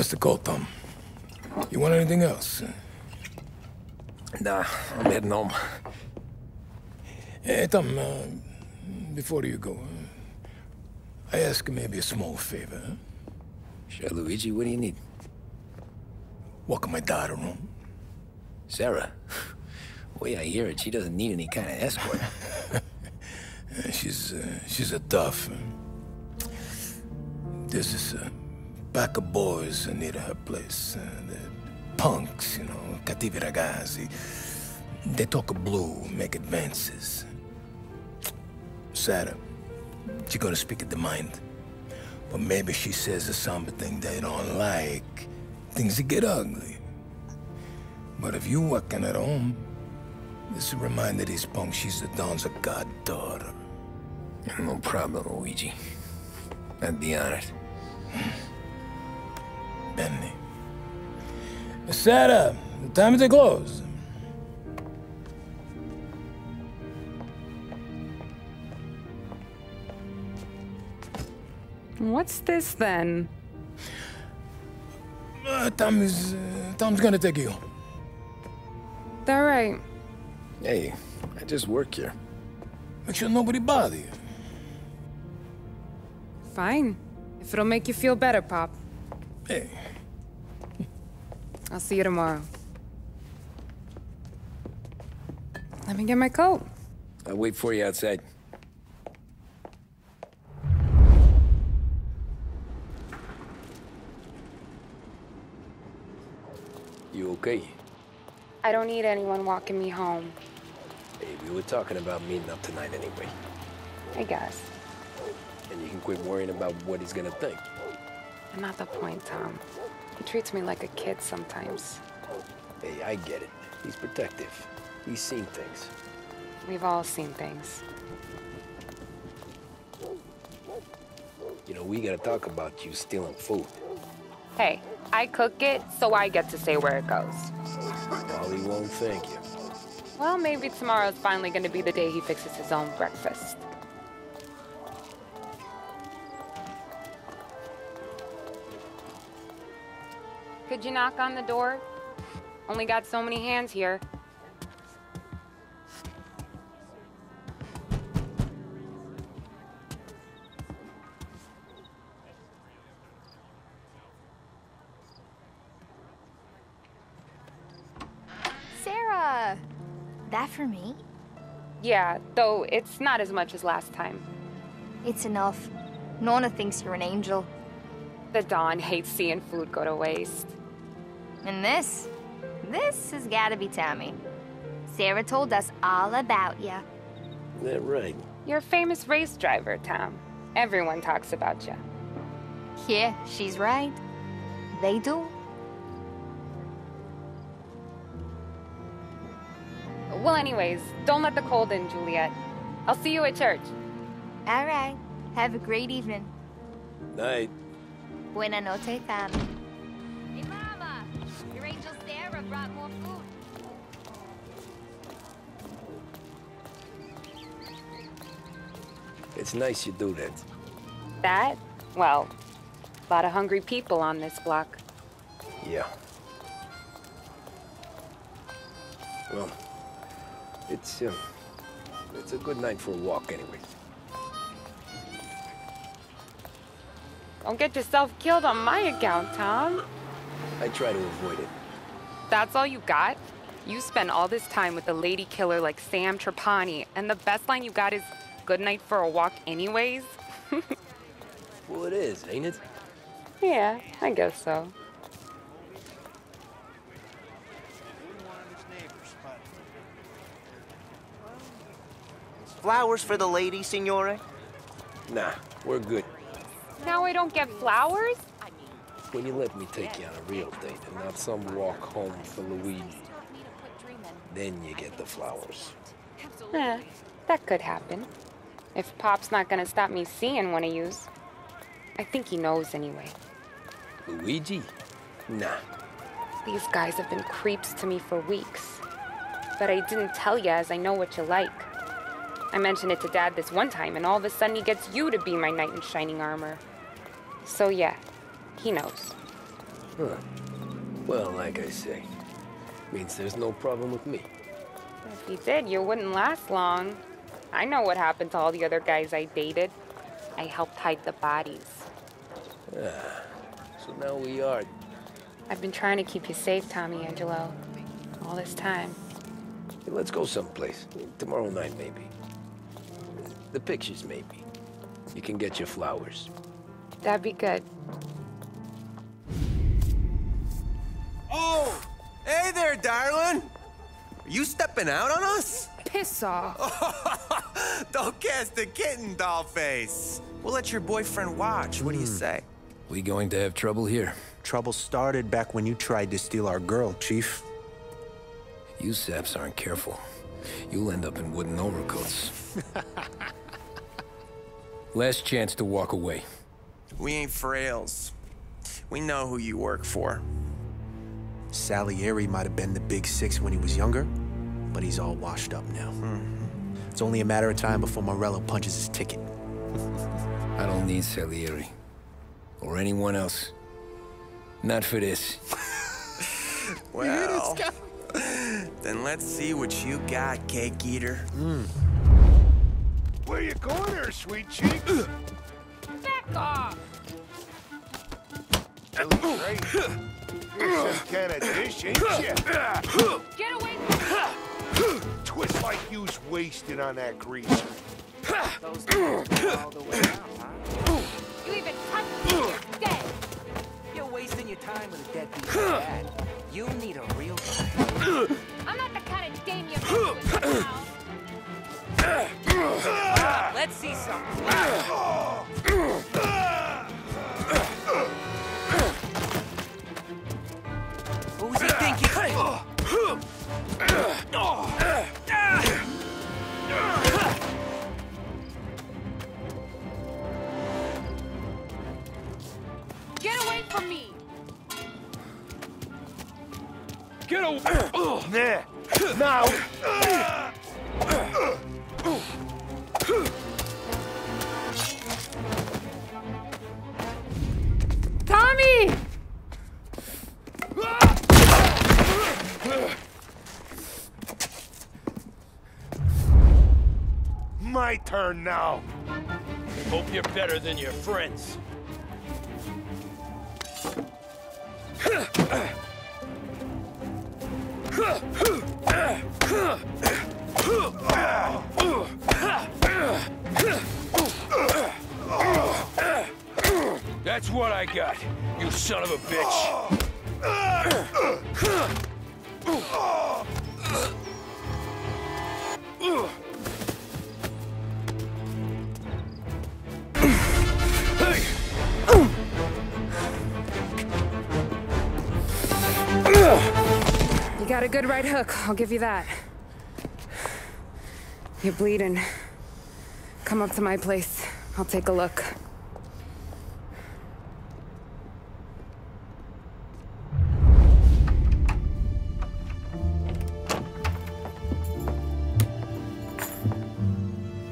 That's the call, Tom. You want anything else? Nah, I'm heading home. Hey, Tom, uh, before you go, uh, I ask maybe a small favor. Huh? Sure, Luigi, what do you need? Walk my daughter home. Sarah? way I hear it, she doesn't need any kind of escort. she's, uh, she's a tough. This is a pack of boys near her place. Uh, punks, you know, cattivi ragazzi. They talk blue, make advances. Sarah, she gonna speak at the mind. But maybe she says something they don't like. Things get ugly. But if you working at home, this reminder these punks she's the Don's a goddaughter. No problem, Luigi. I'd be honored. Sarah, the time to close. What's this then? Uh, Tom is. Uh, Tom's gonna take you. All right. Hey, I just work here. Make sure nobody bother you. Fine. If it'll make you feel better, Pop. Hey. I'll see you tomorrow. Let me get my coat. I'll wait for you outside. You okay? I don't need anyone walking me home. Hey, we were talking about meeting up tonight anyway. I guess. And you can quit worrying about what he's gonna think. Not the point, Tom. He treats me like a kid sometimes. Hey, I get it. He's protective. He's seen things. We've all seen things. You know, we gotta talk about you stealing food. Hey, I cook it, so I get to say where it goes. Wally won't thank you. Well, maybe tomorrow's finally gonna be the day he fixes his own breakfast. Could you knock on the door? Only got so many hands here. Sarah! That for me? Yeah, though it's not as much as last time. It's enough. Nona thinks you're an angel. The Don hates seeing food go to waste. And this? This has gotta be Tommy. Sarah told us all about you. That right. You're a famous race driver, Tom. Everyone talks about you. Yeah, she's right. They do. Well, anyways, don't let the cold in, Juliet. I'll see you at church. All right. Have a great evening. Night. Buena noche, Tommy. Brought more food. It's nice you do that. That? Well, a lot of hungry people on this block. Yeah. Well, it's, uh, it's a good night for a walk anyway. Don't get yourself killed on my account, Tom. I try to avoid it. That's all you got? You spend all this time with a lady killer like Sam Trapani, and the best line you got is good night for a walk anyways? Well, it is, ain't it? yeah, I guess so. Flowers for the lady, signore? Nah, we're good. Now I don't get flowers? When you let me take you on a real date and not some walk home for Luigi, then you get the flowers. Eh, that could happen. If Pop's not gonna stop me seeing one of yous. I think he knows anyway. Luigi? Nah. These guys have been creeps to me for weeks. But I didn't tell you as I know what you like. I mentioned it to Dad this one time, and all of a sudden he gets you to be my knight in shining armor. So yeah, he knows. Huh. Well, like I say, means there's no problem with me. If you did, you wouldn't last long. I know what happened to all the other guys I dated. I helped hide the bodies. Ah, so now we are. I've been trying to keep you safe, Tommy Angelo. All this time. Hey, let's go someplace. Tomorrow night, maybe. The pictures, maybe. You can get your flowers. That'd be good. You stepping out on us? Piss off. Don't cast a kitten, doll face. We'll let your boyfriend watch. What do you hmm. say? We going to have trouble here? Trouble started back when you tried to steal our girl, Chief. You saps aren't careful. You'll end up in wooden overcoats. Last chance to walk away. We ain't frails. We know who you work for. Salieri might have been the big six when he was younger, but he's all washed up now. It's only a matter of time before Morello punches his ticket. I don't need Salieri. Or anyone else. Not for this. Well, then let's see what you got, cake eater. Hmm. Where you going there, sweet cheeks? Back off. Great. You're some kind of dish, ain't you? Get away Twist like you's wasted on that greaser. You even touch me, you're dead. You're wasting your time with a deadbeat like that. You need a real guy. I'm not the kind of dame you mess with now. Let's see some. Turn now. Hope you're better than your friends. That's what I got, you son of a bitch. Got a good right hook, I'll give you that. You're bleeding. Come up to my place. I'll take a look.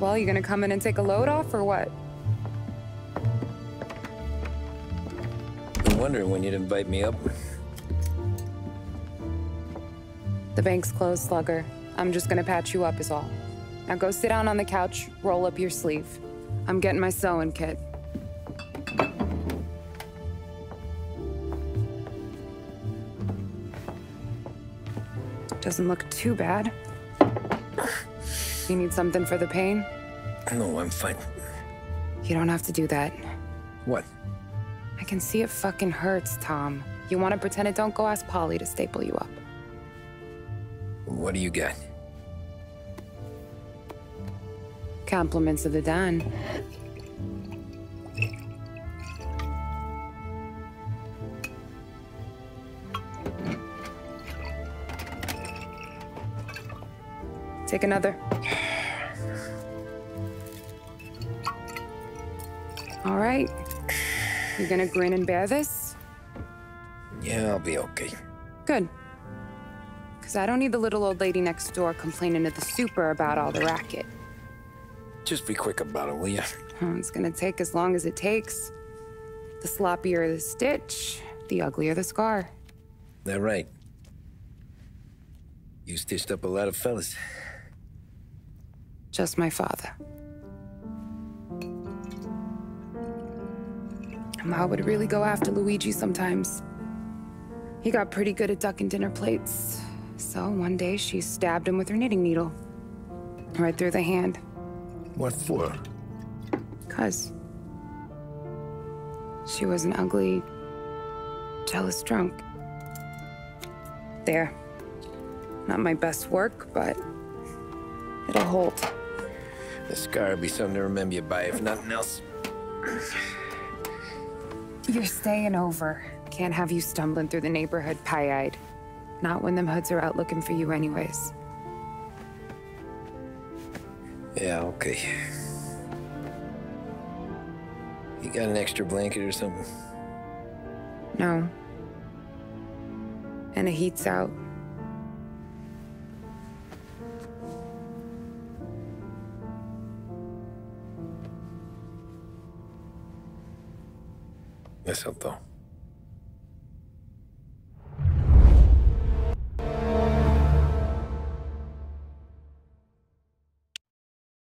Well, you gonna come in and take a load off or what? Been wondering when you'd invite me up. The bank's closed, Slugger. I'm just gonna patch you up, is all. Now go sit down on the couch, roll up your sleeve. I'm getting my sewing kit. Doesn't look too bad. You need something for the pain? No, I'm fine. You don't have to do that. What? I can see it fucking hurts, Tom. You wanna pretend it don't go ask Paulie to staple you up. What do you get? Compliments of the Don. Take another. All right. You gonna grin and bear this? Yeah, I'll be okay. Good. Because I don't need the little old lady next door complaining to the super about all the racket. Just be quick about it, will ya? Oh, It's gonna take as long as it takes. The sloppier the stitch, the uglier the scar. That right? You stitched up a lot of fellas. Just my father. Ma would really go after Luigi sometimes. He got pretty good at ducking dinner plates. So one day she stabbed him with her knitting needle. Right through the hand. What for? Cuz. She was an ugly, jealous drunk. There. Not my best work, but it'll hold. The scar will be something to remember you by, if nothing else. You're staying over. Can't have you stumbling through the neighborhood pie-eyed. Not when them hoods are out looking for you anyways. Yeah, okay. You got an extra blanket or something? No. And the heat's out. That's Yes, Alto.